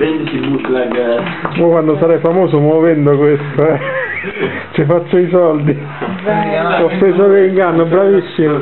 Vendici bootleg. eh. Mo quando sarai famoso muovendo questo, eh. Ci faccio i soldi. Ho preso l'inganno, bravissimo.